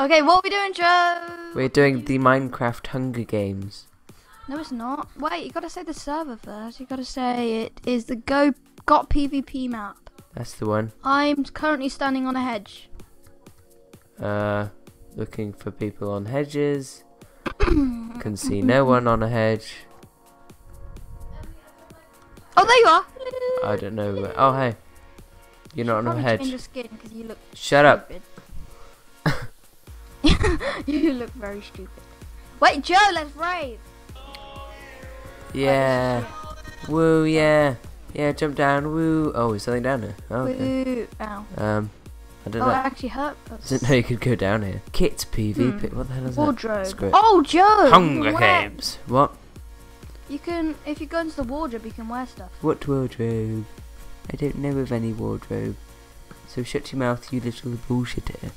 Okay, what are we doing, Joe? We're doing the Minecraft Hunger Games. No, it's not. Wait, you gotta say the server first. You gotta say it is the Go Got PvP map. That's the one. I'm currently standing on a hedge. Uh, looking for people on hedges. Can see no one on a hedge. Oh, there you are. I don't know. Where. Oh, hey. You're not on a hedge. your skin you look Shut up. you look very stupid. Wait, Joe, let's raid. Yeah. Woo, yeah. Yeah, jump down. Woo. Oh, is something down here? Oh, okay. Woo. Ow. Um, I don't Oh, know. actually hurt us. Didn't know you could go down here. Kit PvP. Hmm. What the hell is that? Wardrobe. Screw it. Oh, Joe. Hunger Games. What? You can, if you go into the wardrobe, you can wear stuff. What wardrobe? I don't know of any wardrobe. So shut your mouth, you little bullshitter.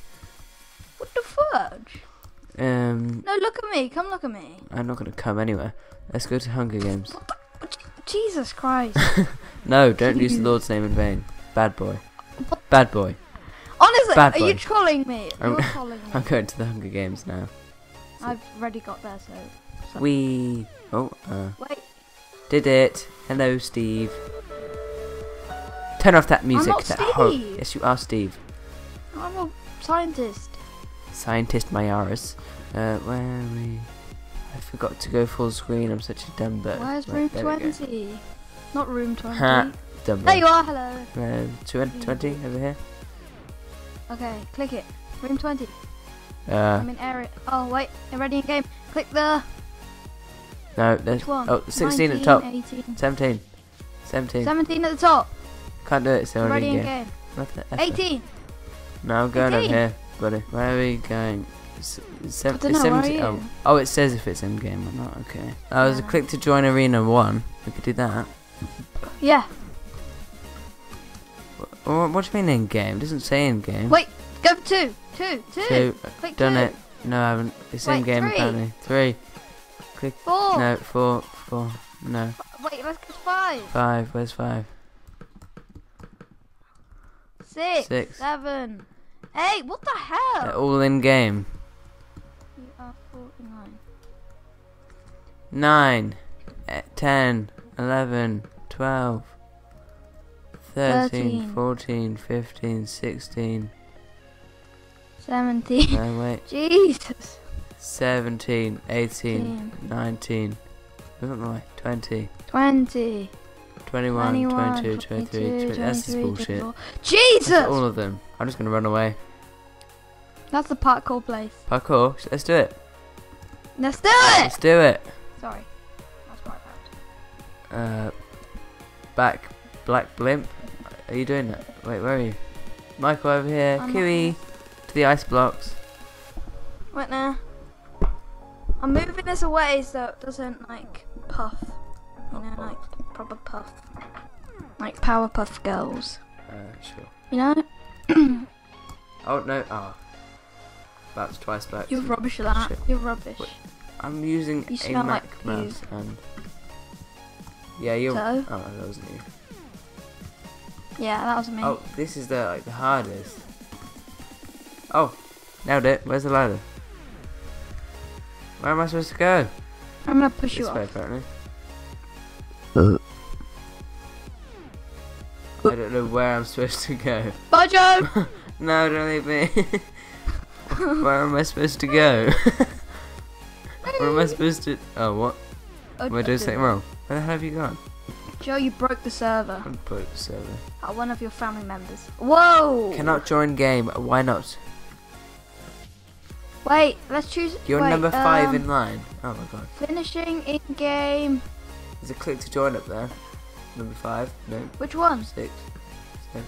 Um, No, look at me. Come look at me. I'm not gonna come anywhere. Let's go to Hunger Games. Jesus Christ. No, don't use the Lord's name in vain. Bad boy. Bad boy. Honestly, Bad are you trolling me? I'm- You're trolling me. I'm going to the Hunger Games now. I've already got there, so. so- We. Oh, uh, Wait, did it. Hello, Steve. Turn off that music. not that hor- Steve. yes, you are Steve. I'm a scientist. Scientist Myaris. Uh, where are we? I forgot to go full screen. I'm such a dumb bird. Where's room go. 20? Not room 20. Ha. Dumb There you are, hello. Uh, 20, 20 over here. Okay, click it. Room 20. Uh, I'm in area. Oh, wait, you're ready in game. Click the. no, there's. One? Oh, 16 at the top. 18. 17. 17. 17 at the top. Can't do it, it's I'm ready in game. game. The F- 18. No, I'm going over 18. Here, buddy. Where are we going? I don't know, it's where are oh. you? Oh. oh, it says if it's in game or not. Okay. I was a Yeah. click to join arena one. We could do that. Yeah. Wh- wh- What do you mean in game? It doesn't say in game. Wait, go two. Two. Two. Two. Click Done two. it. No, I haven't. It's in game three. apparently. Three. Click. Four. No, four. Four. No. Wait, let's get five. Five. Where's five? Six. Six. Seven. Eight. What the hell? They're all in game. You are 49. Nine. eh, Ten. Eleven. Twelve. Thirteen. Thirteen. Fourteen. Fifteen. Sixteen. 17. No, wait. Jesus. 17, 18, Eighteen. 19, wasn't 20, 20. 21, 21, 22, 23, 20, that's just bullshit. 24. That's Jesus! all of them. I'm just gonna run away. That's the parkour place. Parkour, let's do it. Let's do it! Let's do it. Sorry. That's what I found. Uh, back, Black Blimp. Are you doing that? Wait, where are you? Michael over here. I'm Kiwi to the ice blocks. Wait now. I'm moving this away so it doesn't like puff. You know, like proper puff. Like Powerpuff Girls. Uh, sure. You know? Oh no. Oh. That's twice back. You're rubbish at that. Shit. You're rubbish. Wait. I'm using You a Mac like mouse and. Yeah, you're. So? Oh, that wasn't you. Yeah, that was me. Oh, this is the like the hardest. Oh, nailed it. Where's the ladder? Where am I supposed to go? I'm gonna push you this way, off. apparently. I don't know where I'm supposed to go. Bye, Joe! No, don't leave me. where am I supposed to go? where am I supposed to? Oh, what? Oh, Am I doing something wrong? Where the hell have you gone? Joe, you broke the server. I'm put the server. Uh, one of your family members. Whoa! Cannot join game. Why not? Wait, let's choose. You're wait, number five um, in line. Oh my god. Finishing in game. There's a click to join up there. Number five. No. Which one? Six. Seven.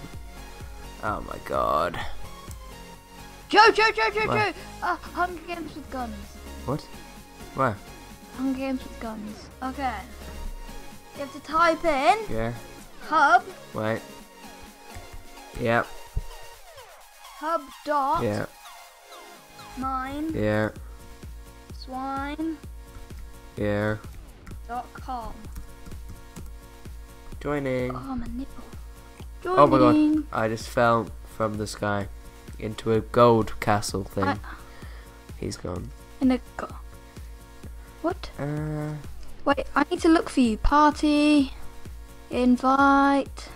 Oh my god. Joe, Joe, Joe, Joe? Joe! Uh, Hunger Games with guns. What? Where? Hunger Games with guns. Okay. You have to type in Yeah. hub, Wait. Yep. hub dot Yeah. mine Yeah. swine Yeah. Dot com. Joining. Oh, my nipple. Oh my god. I just fell from the sky into a gold castle thing. I- He's gone. In a go. What? Uh, Wait, I need to look for you. Party. Invite.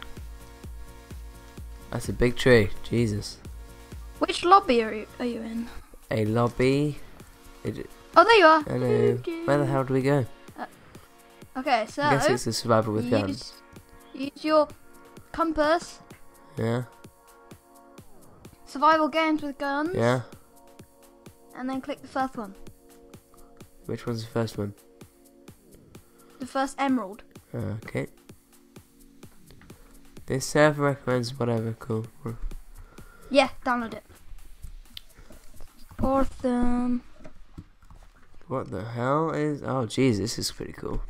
that's a big tree. Jesus. Which lobby are you, are you in? A lobby. It, Oh, there you are. hello. Where the hell do we go? Okay, so I guess it's a survival with guns. use, use your compass. Yeah. Survival games with guns. Yeah. And then click the first one. Which one's the first one? The first emerald. Okay. This server recommends whatever. Cool. Yeah, download it. Awesome. What the hell is? Oh, jeez, this is pretty cool.